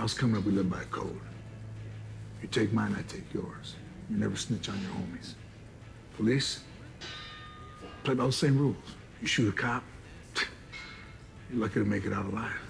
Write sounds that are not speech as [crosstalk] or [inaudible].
House coming up, we live by a code. You take mine, I take yours. You never snitch on your homies. Police, play by the same rules. You shoot a cop, [laughs] you're lucky to make it out alive.